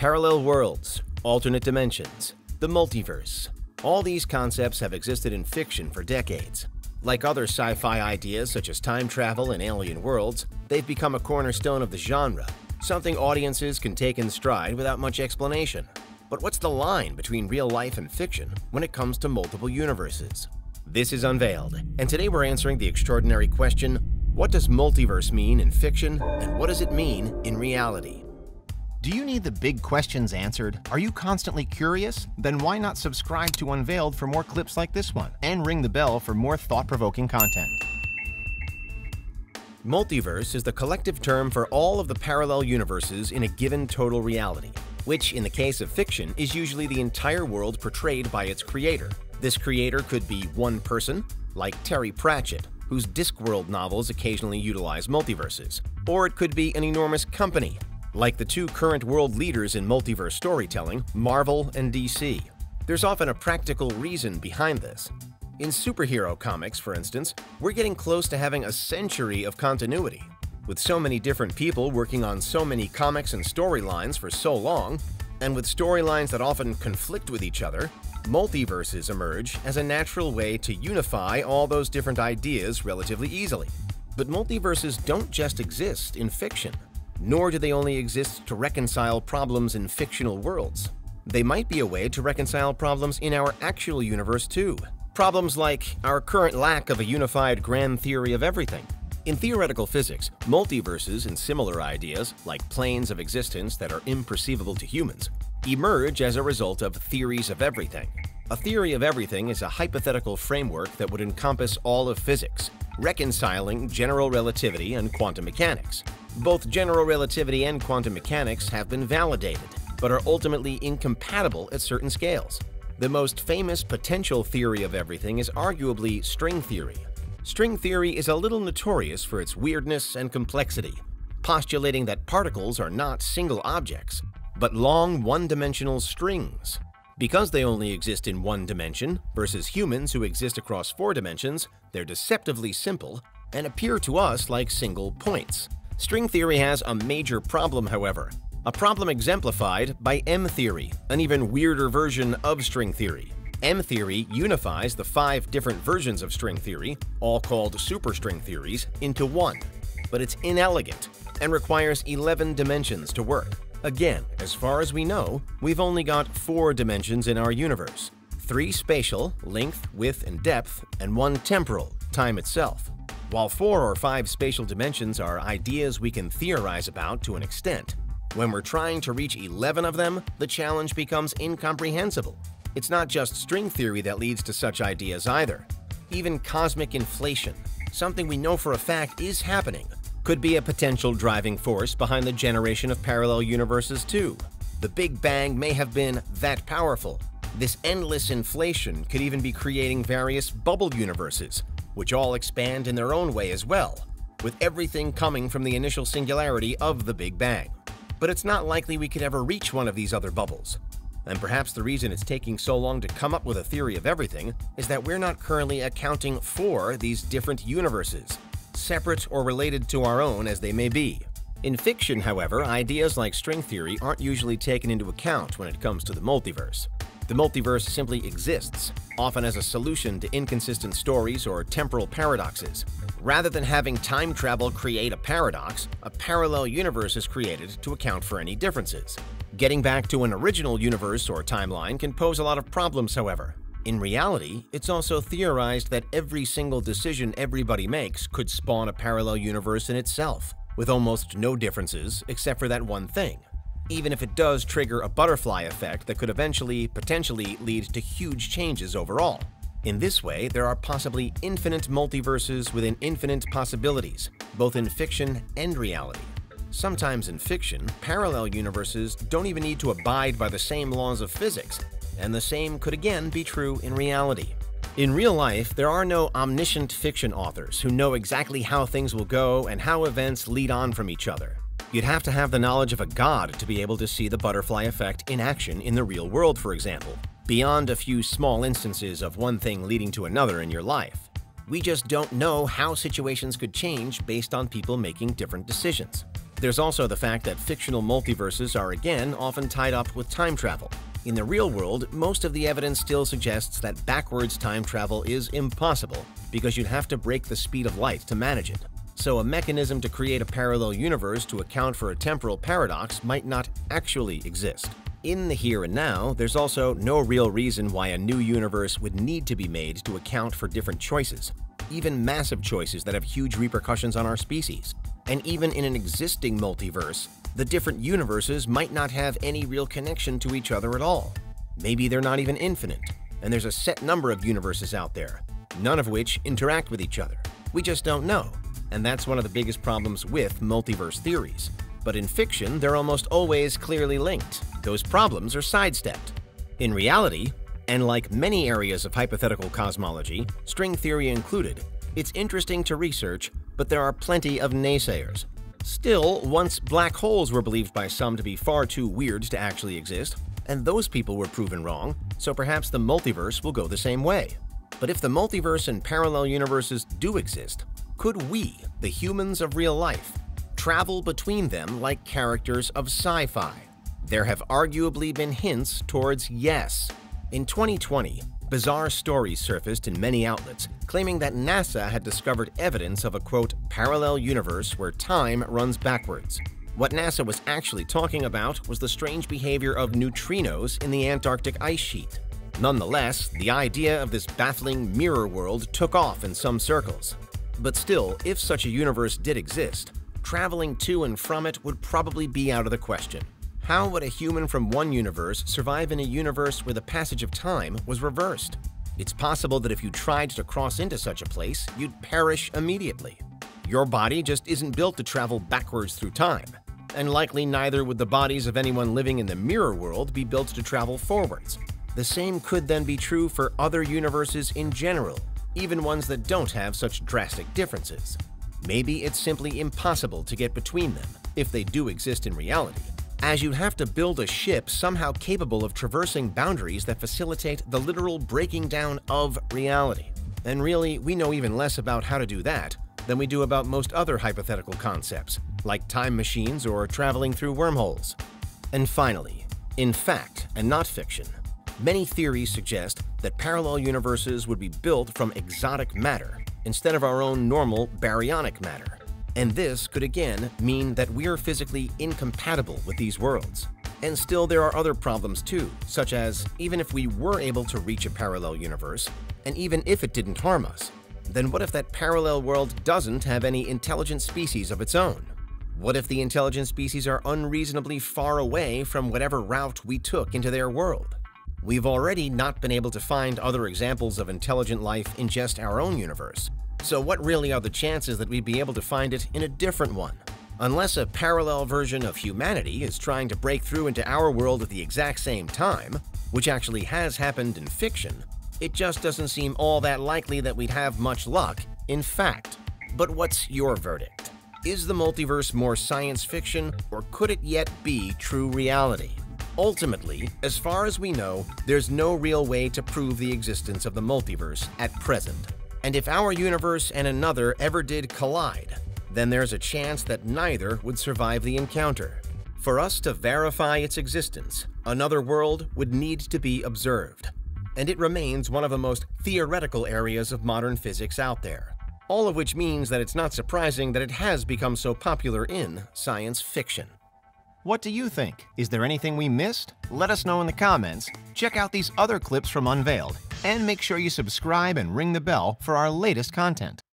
Parallel worlds, alternate dimensions, the multiverse. All these concepts have existed in fiction for decades. Like other sci-fi ideas such as time travel and alien worlds, they've become a cornerstone of the genre, something audiences can take in stride without much explanation. But what's the line between real life and fiction when it comes to multiple universes? This is Unveiled, and today we're answering the extraordinary question, what does multiverse mean in fiction, and what does it mean in reality? Do you need the big questions answered? Are you constantly curious? Then why not subscribe to Unveiled for more clips like this one, and ring the bell for more thought-provoking content. Multiverse is the collective term for all of the parallel universes in a given total reality, which in the case of fiction is usually the entire world portrayed by its creator. This creator could be one person, like Terry Pratchett, whose Discworld novels occasionally utilize multiverses, or it could be an enormous company, like the two current world leaders in multiverse storytelling, Marvel and DC. There's often a practical reason behind this. In superhero comics, for instance, we're getting close to having a century of continuity. With so many different people working on so many comics and storylines for so long, and with storylines that often conflict with each other, multiverses emerge as a natural way to unify all those different ideas relatively easily. But multiverses don't just exist in fiction nor do they only exist to reconcile problems in fictional worlds. They might be a way to reconcile problems in our actual universe too. Problems like our current lack of a unified grand theory of everything. In theoretical physics, multiverses and similar ideas, like planes of existence that are imperceivable to humans, emerge as a result of theories of everything. A theory of everything is a hypothetical framework that would encompass all of physics, reconciling general relativity and quantum mechanics. Both general relativity and quantum mechanics have been validated, but are ultimately incompatible at certain scales. The most famous potential theory of everything is arguably string theory. String theory is a little notorious for its weirdness and complexity, postulating that particles are not single objects, but long one-dimensional strings. Because they only exist in one dimension versus humans who exist across four dimensions, they're deceptively simple and appear to us like single points. String theory has a major problem, however, a problem exemplified by M-theory, an even weirder version of string theory. M-theory unifies the five different versions of string theory, all called superstring theories, into one. But it's inelegant and requires 11 dimensions to work. Again, as far as we know, we've only got four dimensions in our universe. Three spatial, length, width, and depth, and one temporal, time itself. While four or five spatial dimensions are ideas we can theorize about to an extent, when we're trying to reach 11 of them, the challenge becomes incomprehensible. It's not just string theory that leads to such ideas either. Even cosmic inflation, something we know for a fact is happening, could be a potential driving force behind the generation of parallel universes too. The Big Bang may have been that powerful. This endless inflation could even be creating various bubble universes, which all expand in their own way as well, with everything coming from the initial singularity of the Big Bang. But it's not likely we could ever reach one of these other bubbles. And perhaps the reason it's taking so long to come up with a theory of everything is that we're not currently accounting for these different universes, separate or related to our own as they may be. In fiction, however, ideas like string theory aren't usually taken into account when it comes to the multiverse. The multiverse simply exists, often as a solution to inconsistent stories or temporal paradoxes. Rather than having time travel create a paradox, a parallel universe is created to account for any differences. Getting back to an original universe or timeline can pose a lot of problems, however. In reality, it's also theorized that every single decision everybody makes could spawn a parallel universe in itself, with almost no differences except for that one thing even if it does trigger a butterfly effect that could eventually, potentially, lead to huge changes overall. In this way, there are possibly infinite multiverses within infinite possibilities, both in fiction and reality. Sometimes in fiction, parallel universes don't even need to abide by the same laws of physics, and the same could again be true in reality. In real life, there are no omniscient fiction authors who know exactly how things will go and how events lead on from each other. You'd have to have the knowledge of a god to be able to see the butterfly effect in action in the real world, for example, beyond a few small instances of one thing leading to another in your life. We just don't know how situations could change based on people making different decisions. There's also the fact that fictional multiverses are again often tied up with time travel. In the real world, most of the evidence still suggests that backwards time travel is impossible because you'd have to break the speed of light to manage it. So a mechanism to create a parallel universe to account for a temporal paradox might not actually exist. In the here and now, there's also no real reason why a new universe would need to be made to account for different choices, even massive choices that have huge repercussions on our species. And even in an existing multiverse, the different universes might not have any real connection to each other at all. Maybe they're not even infinite, and there's a set number of universes out there, none of which interact with each other. We just don't know, and that's one of the biggest problems with multiverse theories. But in fiction, they're almost always clearly linked. Those problems are sidestepped. In reality, and like many areas of hypothetical cosmology, string theory included, it's interesting to research, but there are plenty of naysayers. Still, once black holes were believed by some to be far too weird to actually exist, and those people were proven wrong, so perhaps the multiverse will go the same way. But if the multiverse and parallel universes do exist, could we, the humans of real life, travel between them like characters of sci-fi? There have arguably been hints towards yes. In 2020, bizarre stories surfaced in many outlets claiming that NASA had discovered evidence of a quote, parallel universe where time runs backwards. What NASA was actually talking about was the strange behavior of neutrinos in the Antarctic ice sheet. Nonetheless, the idea of this baffling mirror world took off in some circles. But still, if such a universe did exist, traveling to and from it would probably be out of the question. How would a human from one universe survive in a universe where the passage of time was reversed? It's possible that if you tried to cross into such a place, you'd perish immediately. Your body just isn't built to travel backwards through time, and likely neither would the bodies of anyone living in the mirror world be built to travel forwards. The same could then be true for other universes in general, even ones that don't have such drastic differences. Maybe it's simply impossible to get between them, if they do exist in reality as you'd have to build a ship somehow capable of traversing boundaries that facilitate the literal breaking down of reality. And really, we know even less about how to do that than we do about most other hypothetical concepts, like time machines or traveling through wormholes. And finally, in fact and not fiction, many theories suggest that parallel universes would be built from exotic matter instead of our own normal baryonic matter. And this could again mean that we are physically incompatible with these worlds. And still there are other problems too, such as even if we were able to reach a parallel universe, and even if it didn't harm us, then what if that parallel world doesn't have any intelligent species of its own? What if the intelligent species are unreasonably far away from whatever route we took into their world? We've already not been able to find other examples of intelligent life in just our own universe, so what really are the chances that we'd be able to find it in a different one? Unless a parallel version of humanity is trying to break through into our world at the exact same time, which actually has happened in fiction, it just doesn't seem all that likely that we'd have much luck, in fact. But what's your verdict? Is the multiverse more science fiction, or could it yet be true reality? Ultimately, as far as we know, there's no real way to prove the existence of the multiverse at present. And if our universe and another ever did collide, then there's a chance that neither would survive the encounter. For us to verify its existence, another world would need to be observed. And it remains one of the most theoretical areas of modern physics out there. All of which means that it's not surprising that it has become so popular in science fiction. What do you think? Is there anything we missed? Let us know in the comments. Check out these other clips from Unveiled and make sure you subscribe and ring the bell for our latest content.